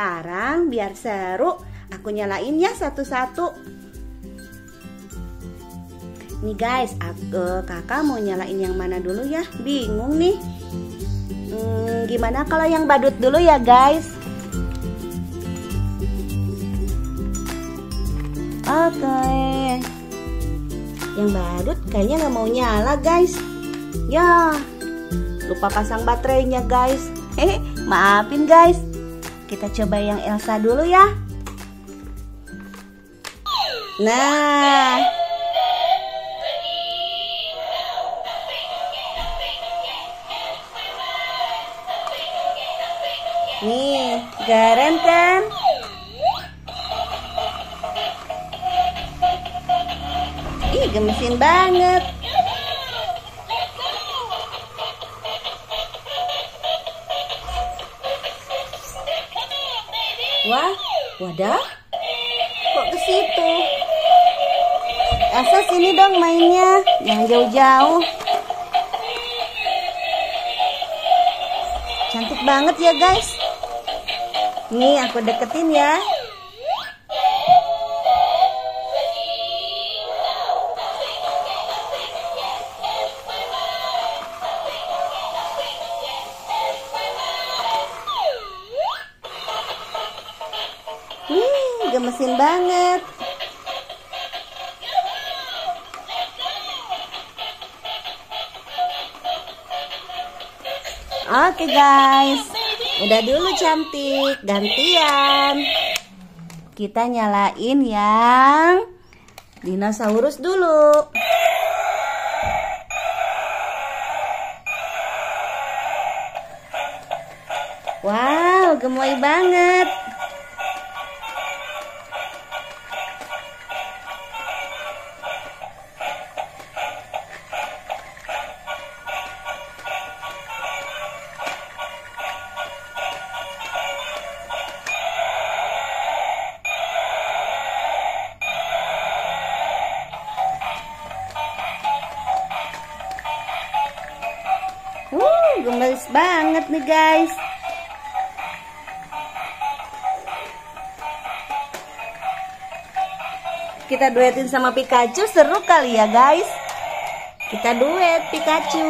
Sekarang biar seru, aku nyalain ya satu-satu. Nih guys, aku, kakak mau nyalain yang mana dulu ya? Bingung nih. Hmm, gimana kalau yang badut dulu ya guys? Oke. Okay. Yang badut kayaknya nggak mau nyala guys. Ya, lupa pasang baterainya guys. Hehe, maafin guys. Kita coba yang Elsa dulu ya. Nah. Nih, garen kan? Ih, gemesin banget. Wah, wadah. Kok ke situ? Elsa sini dong mainnya, jangan jauh-jauh. Cantik banget ya guys. Nih aku deketin ya. Nih, gemesin banget. Oke guys, udah dulu cantik, gantian. Kita nyalain yang dinosaurus dulu. Wow, gemoy banget. Gemes banget nih guys. Kita duetin sama Pikachu seru kali ya guys. Kita duet Pikachu.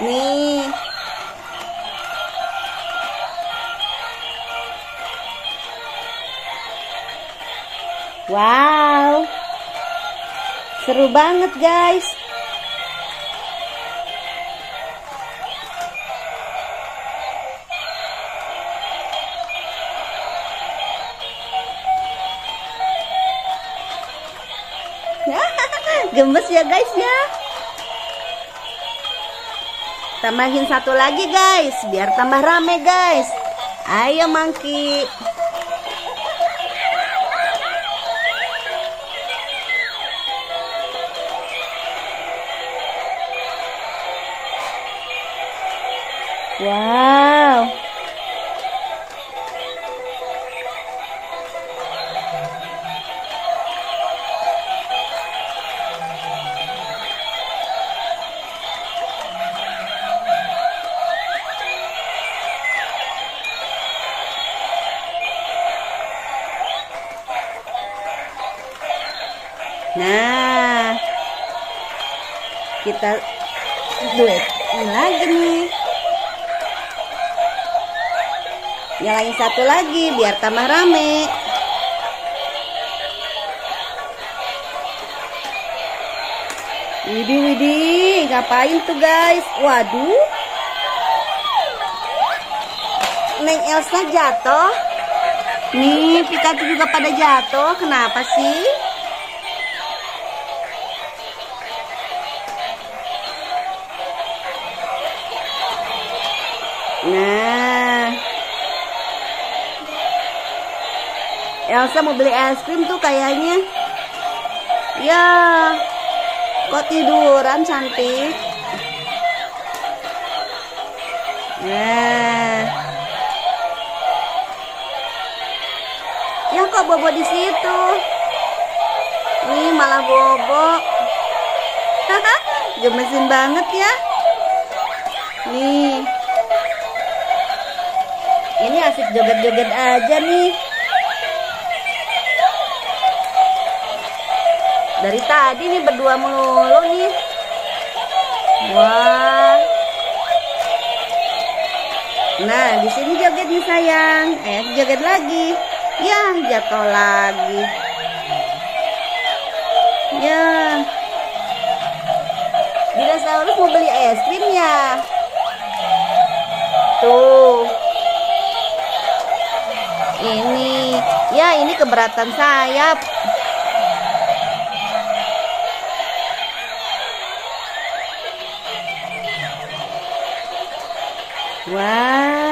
Nih. Wow. Seru banget guys. Gemes ya guys ya. Tambahin satu lagi guys, biar tambah rame guys. Ayo Mangki. Wow. Nah, kita duet lagi nih. Nyalain satu lagi biar tambah rame. Widih, widih, ngapain tuh guys? Waduh. Neng Elsa jatuh. Nih, Pikachu juga pada jatuh. Kenapa sih? Nah. Elsa mau beli es krim tuh kayaknya. Ya. Kok tiduran cantik? Nah. Ya kok bobo di situ? Nih malah bobo. Gemesin banget ya. Nih. Asik joget-joget aja nih. Dari tadi nih berdua mulu nih. Wah. Nah, di sini joget nih sayang. Eh, joget lagi. Ya, jatuh lagi. Ya. Dinosaurus mau beli es krim ya? Tuh. Ini, ya ini keberatan sayap. Wow.